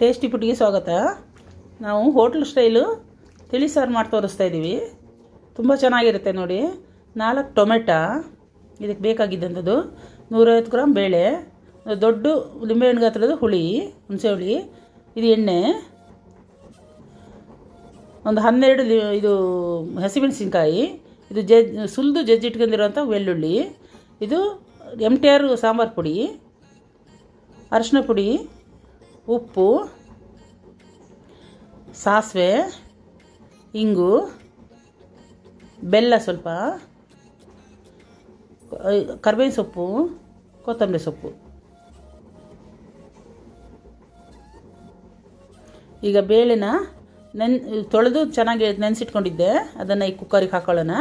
Tasty ಪುಟ್ಟಿಗೆ ಸ್ವಾಗತ. ನಾವು hotel style ತಿಳಿ ಸಾರು ಮಾಡಿ ತೋರಿಸ್ತಾ ಇದ್ದೀವಿ ತುಂಬ ಚೆನ್ನಾಗಿರುತ್ತೆ ನೋಡಿ. ನಾಲ್ಕು ಟೊಮೆಟೊ, ಇದಕ್ಕೆ ಬೇಕಾಗಿದ್ದಂಥದ್ದು ನೂರೈವತ್ತು ಗ್ರಾಮ್ ಬೇಳೆ ದೊಡ್ಡ ಲಿಂಬೆಹಣ್ಣು ಗಾತ್ರದ ಹುಳಿ ಹುಣಸೆ ಹುಳಿ ಇದು ಎಣ್ಣೆ, ಒಂದು ಹನ್ನೆರಡು ಇದು ಹಸಿಮೆಣಸಿನ್ಕಾಯಿ ಇದು ಜಜ್ ಸುಲಿದು ಜಜ್ಜಿಟ್ಕೊಂಡಿರೋಂಥ ಬೆಳ್ಳುಳ್ಳಿ, ಇದು ಎಂ ಟಿ ಆರ್ ಸಾಂಬಾರು ಪುಡಿ ಅರಿಶಿನ ಪುಡಿ, ಉಪ್ಪು, ಸಾಸಿವೆ, ಇಂಗು, ಬೆಲ್ಲ ಸ್ವಲ್ಪ, ಕರ್ಬೇವಿನ ಸೊಪ್ಪು, ಕೊತ್ತಂಬರಿ ಸೊಪ್ಪು. ಈಗ ಬೇಳೆನ ನೆನ್, ತೊಳೆದು ಚೆನ್ನಾಗಿ ನೆನೆಸಿಟ್ಕೊಂಡಿದ್ದೆ. ಅದನ್ನು ಈ ಕುಕ್ಕರಿಗೆ ಹಾಕೊಳ್ಳೋಣ.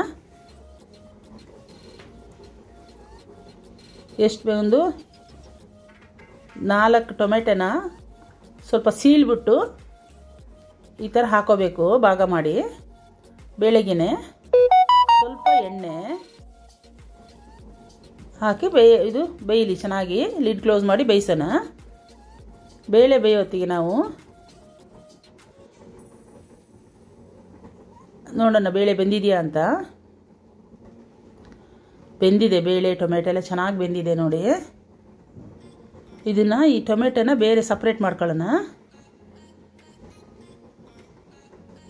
ಎಷ್ಟು ಒಂದು ನಾಲ್ಕು ಟೊಮೆಟೊನ ಸ್ವಲ್ಪ ಸೀಳ್ಬಿಟ್ಟು ಈ ಥರ ಹಾಕೋಬೇಕು, ಭಾಗ ಮಾಡಿ. ಬೆಳಗ್ಗೆ ಸ್ವಲ್ಪ ಎಣ್ಣೆ ಹಾಕಿ ಬೇಯ ಇದು ಬೇಯಲಿ, ಚೆನ್ನಾಗಿ ಲಿಡ್ ಕ್ಲೋಸ್ ಮಾಡಿ ಬೇಯಿಸೋಣ. ಬೇಳೆ ಬೇಯೋತ್ತಿಗೆ ನಾವು ನೋಡೋಣ, ಬೇಳೆ ಬೆಂದಿದೆಯಾ ಅಂತ? ಬೆಂದಿದೆ ಬೇಳೆ, ಟೊಮೆಟೊ ಎಲ್ಲ ಚೆನ್ನಾಗಿ ಬೆಂದಿದೆ ನೋಡಿ. ಇದನ್ನು ಈ ಟೊಮೆಟೊನ ಬೇರೆ ಸಪ್ರೇಟ್ ಮಾಡ್ಕೊಳ್ಳೋಣ.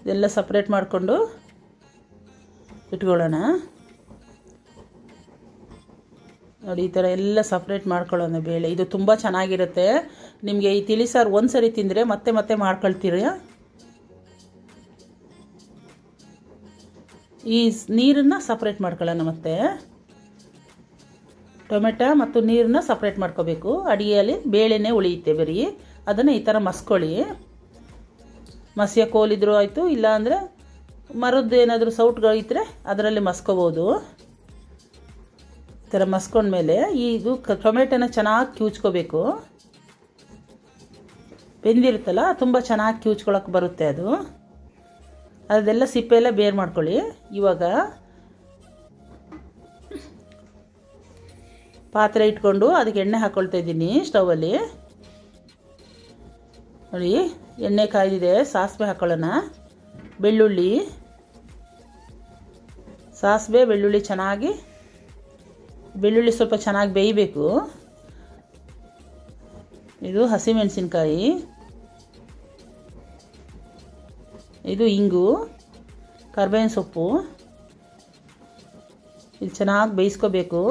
ಇದೆಲ್ಲ ಸಪ್ರೇಟ್ ಮಾಡಿಕೊಂಡು ಇಟ್ಕೊಳ್ಳೋಣ. ನೋಡಿ, ಈ ಥರ ಎಲ್ಲ ಸಪ್ರೇಟ್ ಮಾಡ್ಕೊಳ್ಳೋಣ ಬೇಳೆ. ಇದು ತುಂಬ ಚೆನ್ನಾಗಿರುತ್ತೆ. ನಿಮಗೆ ಈ ತಿಳಿ ಸಾರು ಒಂದು ಸರಿ ತಿಂದರೆ ಮತ್ತೆ ಮತ್ತೆ ಮಾಡ್ಕೊಳ್ತೀರ? ಈ ನೀರನ್ನು ಸಪ್ರೇಟ್ ಮಾಡ್ಕೊಳ್ಳೋಣ ಮತ್ತೆ. ಟೊಮೆಟೊ ಮತ್ತು ನೀರನ್ನ ಸಪ್ರೇಟ್ ಮಾಡ್ಕೋಬೇಕು. ಅಡಿಗೆಯಲ್ಲಿ ಬೇಳೆನೇ ಉಳಿಯುತ್ತೆ ಬರೀ. ಅದನ್ನು ಈ ಥರ ಮಸ್ಕೊಳ್ಳಿ. ಮಸಿಯ ಕೋಲಿದ್ರೂ ಆಯಿತು, ಇಲ್ಲಾಂದರೆ ಮರದ್ದು ಏನಾದರೂ ಸೌಟ್ಗಳಿದ್ರೆ ಅದರಲ್ಲಿ ಮಸ್ಕೋಬೋದು. ಈ ಥರ ಮಸ್ಕೊಂಡ್ಮೇಲೆ ಇದು ಟೊಮೆಟೊನ ಚೆನ್ನಾಗಿ ಕ್ಯೂಚ್ಕೋಬೇಕು. ಬೆಂದಿರುತ್ತಲ್ಲ, ತುಂಬ ಚೆನ್ನಾಗಿ ಕ್ಯೂಚ್ಕೊಳಕ್ಕೆ ಬರುತ್ತೆ ಅದು. ಅದೆಲ್ಲ ಸಿಪ್ಪೆ ಎಲ್ಲ ಬೇರ್ ಮಾಡ್ಕೊಳ್ಳಿ. ಇವಾಗ ಪಾತ್ರೆ ಇಟ್ಕೊಂಡು ಅದಕ್ಕೆ ಎಣ್ಣೆ ಹಾಕ್ಕೊಳ್ತಾ ಇದ್ದೀನಿ ಸ್ಟವಲ್ಲಿ. ನೋಡಿ, ಎಣ್ಣೆ ಕಾಯ್ದಿದೆ, ಸಾಸಿವೆ ಹಾಕ್ಕೊಳ್ಳೋಣ ಬೆಳ್ಳುಳ್ಳಿ. ಸಾಸಿವೆ, ಬೆಳ್ಳುಳ್ಳಿ ಚೆನ್ನಾಗಿ, ಬೆಳ್ಳುಳ್ಳಿ ಸ್ವಲ್ಪ ಚೆನ್ನಾಗಿ ಬೇಯಬೇಕು. ಇದು ಹಸಿಮೆಣಸಿನ್ಕಾಯಿ. ಇದು ಇಂಗು, ಕರ್ಬೇವಿನ ಸೊಪ್ಪು. ಇಲ್ಲಿ ಚೆನ್ನಾಗಿ ಬೇಯಿಸ್ಕೋಬೇಕು.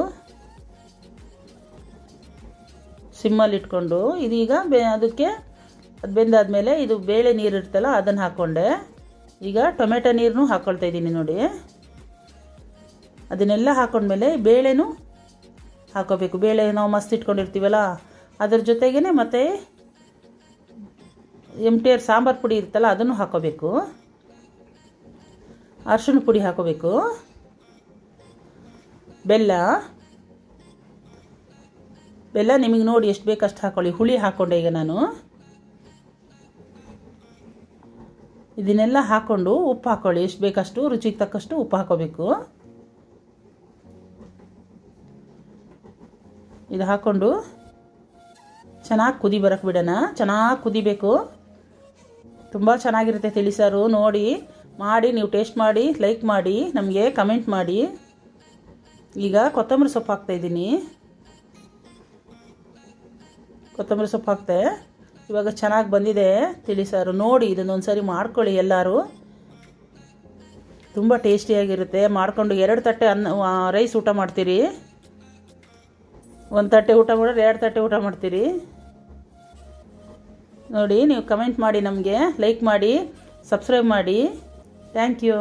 ಸಿಮ್ಮಲ್ಲಿ ಇಟ್ಕೊಂಡು ಇದೀಗ ಬೆ, ಅದಕ್ಕೆ ಅದು ಬೆಂದಾದಮೇಲೆ ಇದು ಬೇಳೆ ನೀರು ಇರ್ತಲ್ಲ ಅದನ್ನು ಹಾಕ್ಕೊಂಡೆ ಈಗ ಟೊಮೆಟೊ ನೀರನ್ನು ಹಾಕ್ಕೊಳ್ತಾ ಇದ್ದೀನಿ ನೋಡಿ. ಅದನ್ನೆಲ್ಲ ಹಾಕ್ಕೊಂಡ್ಮೇಲೆ ಬೇಳೆನೂ ಹಾಕೋಬೇಕು. ಬೇಳೆ ನಾವು ಮಸ್ತ್ ಇಟ್ಕೊಂಡಿರ್ತೀವಲ್ಲ, ಅದ್ರ ಜೊತೆಗೇ ಮತ್ತು ಎಂ ಟಿ ಆರ್ ಸಾಂಬಾರು ಪುಡಿ ಇರುತ್ತಲ್ಲ, ಅದನ್ನು ಹಾಕೋಬೇಕು. ಅರ್ಶಿಣ ಪುಡಿ ಹಾಕೋಬೇಕು. ಬೆಲ್ಲ. ಬೆಲ್ಲ ನಿಮಗೆ ನೋಡಿ ಎಷ್ಟು ಬೇಕಷ್ಟು ಹಾಕೊಳ್ಳಿ. ಹುಳಿ ಹಾಕ್ಕೊಂಡೆ ಈಗ ನಾನು. ಇದನ್ನೆಲ್ಲ ಹಾಕ್ಕೊಂಡು ಉಪ್ಪು ಹಾಕ್ಕೊಳ್ಳಿ ಎಷ್ಟು ಬೇಕಷ್ಟು, ರುಚಿಗೆ ತಕ್ಕಷ್ಟು ಉಪ್ಪು ಹಾಕೋಬೇಕು. ಇದು ಹಾಕ್ಕೊಂಡು ಚೆನ್ನಾಗಿ ಕುದಿ ಬರೋಕ್ಕೆ ಬಿಡೋಣ. ಚೆನ್ನಾಗಿ ಕುದಿಬೇಕು. ತುಂಬ ಚೆನ್ನಾಗಿರುತ್ತೆ ತಿಳಿಸಾರು ನೋಡಿ, ಮಾಡಿ, ನೀವು ಟೇಸ್ಟ್ ಮಾಡಿ ಲೈಕ್ ಮಾಡಿ, ನಮಗೆ ಕಮೆಂಟ್ ಮಾಡಿ. ಈಗ ಕೊತ್ತಂಬರಿ ಸೊಪ್ಪು ಹಾಕ್ತಾಯಿದ್ದೀನಿ ಕೊತ್ತಂಬರಿ ಸೊಪ್ಪು ಹಾಕ್ತೆ. ಇವಾಗ ಚೆನ್ನಾಗಿ ಬಂದಿದೆ ತಿಳಿಸಾರು ನೋಡಿ ಇದನ್ನೊಂದು ಸಾರಿ ಮಾಡ್ಕೊಳ್ಳಿ ಎಲ್ಲರೂ. ತುಂಬ ಟೇಸ್ಟಿಯಾಗಿರುತ್ತೆ ಮಾಡಿಕೊಂಡು ಎರಡು ತಟ್ಟೆ ಅನ್ನ ರೈಸ್ ಊಟ ಮಾಡ್ತೀರಿ. ಒಂದು ತಟ್ಟೆ ಊಟ ಮಾಡಿದ್ರೆ ಎರಡು ತಟ್ಟೆ ಊಟ ಮಾಡ್ತೀರಿ. ನೋಡಿ ನೀವು ಕಮೆಂಟ್ ಮಾಡಿ ನಮಗೆ ಲೈಕ್ ಮಾಡಿ ಸಬ್ಸ್ಕ್ರೈಬ್ ಮಾಡಿ. Thank you